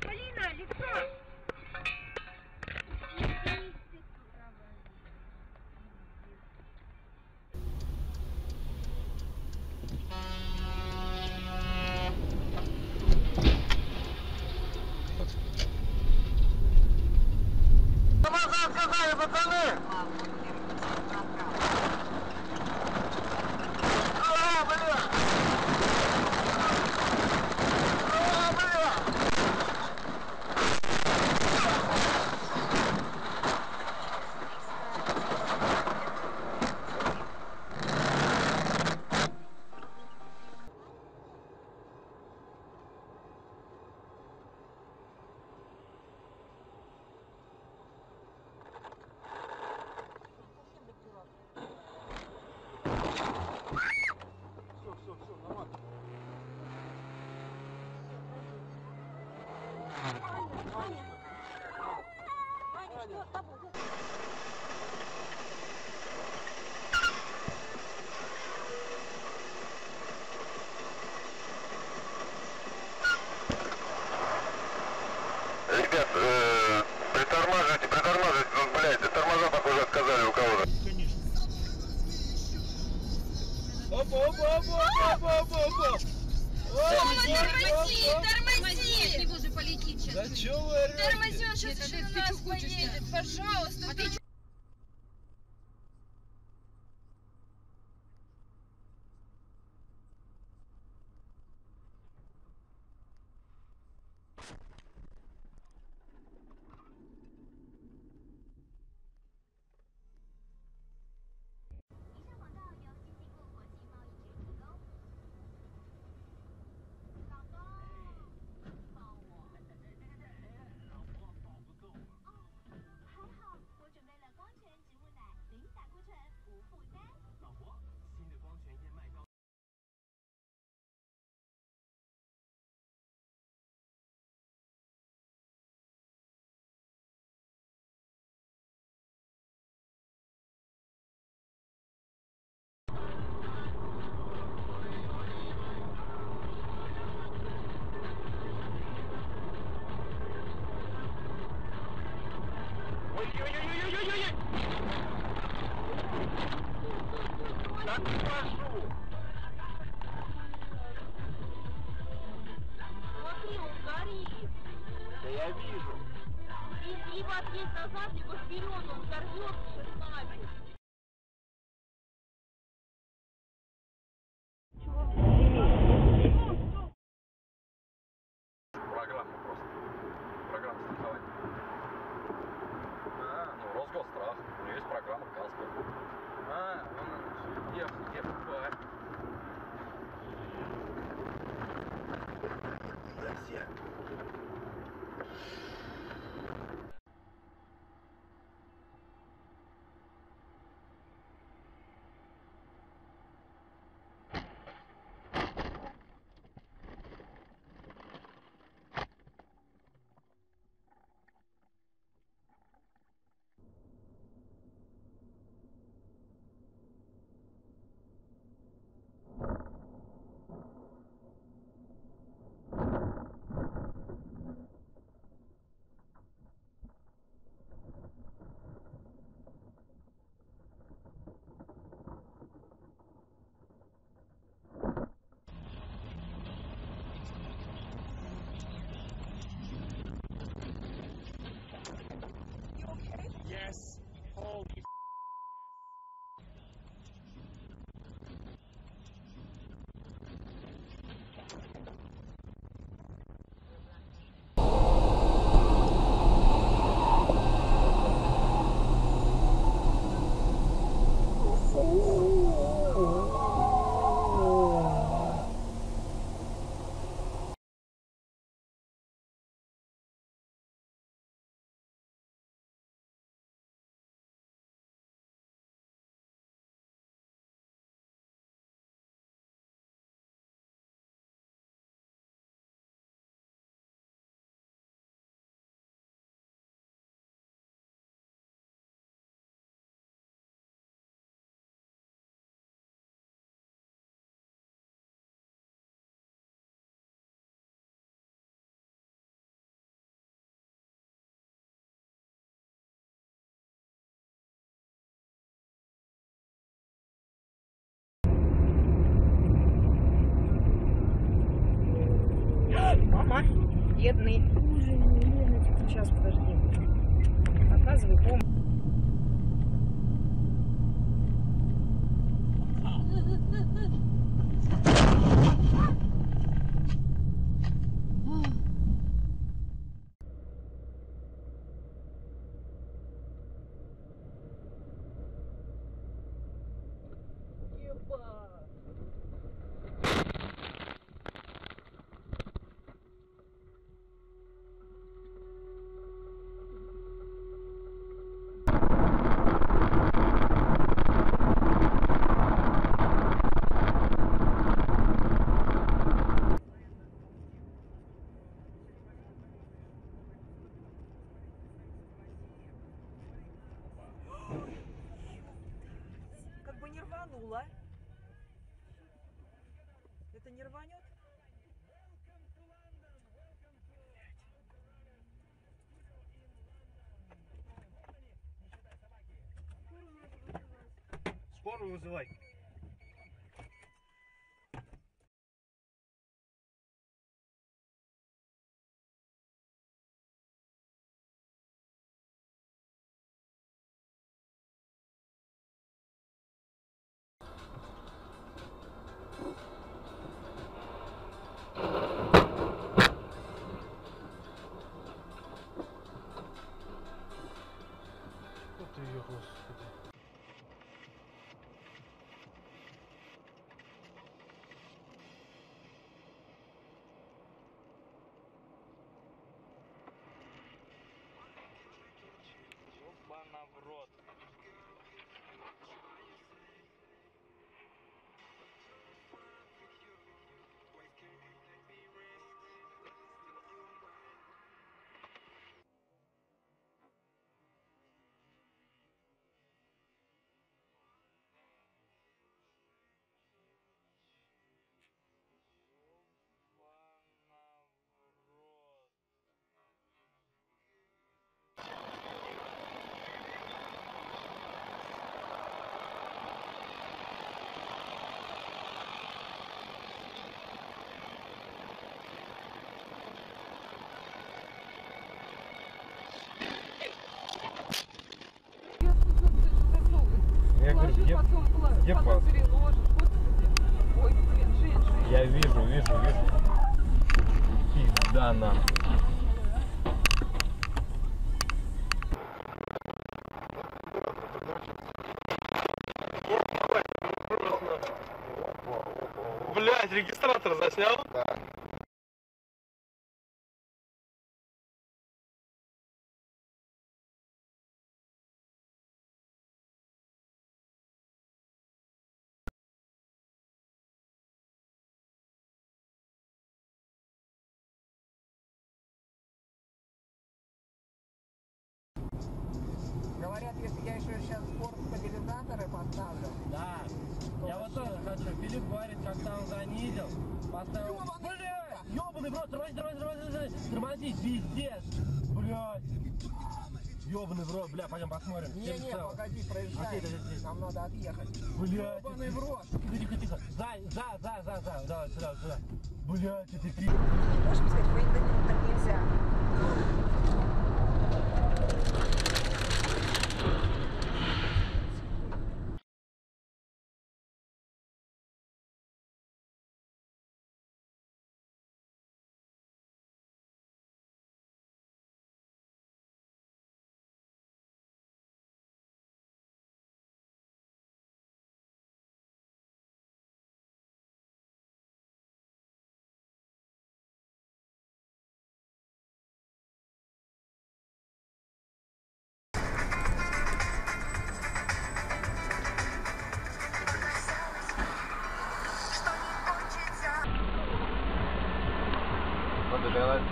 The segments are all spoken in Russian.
Полина, лицо! Давай, давай, давай, пацаны! я вижу. Если вас есть назад, либо вперед, он торжет 16. Бедный. Боже мой, Леночка, сейчас, подожди. Оказывай помощь. Как thought it was like Я говорю, где, где пас? Ой, блин, женщина. Я вижу, вижу, вижу. Пизда нам. Блять, регистратор заснял? Говорят, если я еще сейчас спорт стабилизаторы поставлю. Да. Я вот тоже хочу. Филипп говорит, когда он занизил, поставил... Бля! Ёбаный в рот, тормози, тормози, тормози, тормози, тормози, пиздец! Блядь! Ёбаный в рот, бля, пойдем посмотрим. Не, не, цело? погоди, Окей, проезжай. подожди, подожди. Нам надо отъехать. Блядь, Ёбаный в рот. Тихо, тихо, тихо. За, за, за, за, за, давай, сюда, сюда. Блядь, это ты... Можешь сказать, в так нельзя.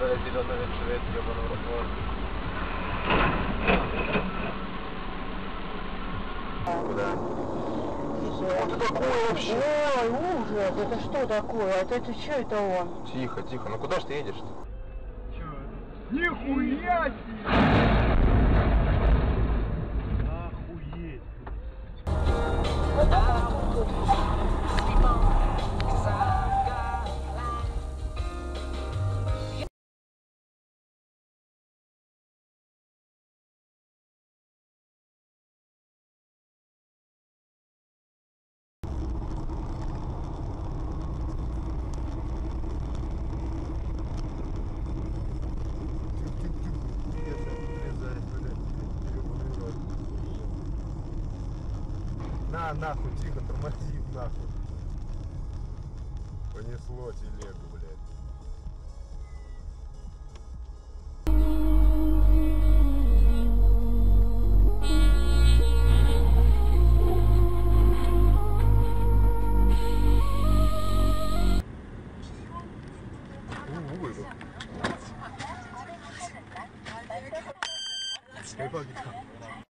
Надо зеленого человека, ебаного в рот. Куда? Это такое вообще? Ой, ужас, это что такое? Это, это что это он? Тихо, тихо. Ну куда ж ты едешь-то? Нихуя себе! На, нахуй, тихо, тормозит, нахуй. Понесло телегу, блядь. 오, 이거. 대박이다.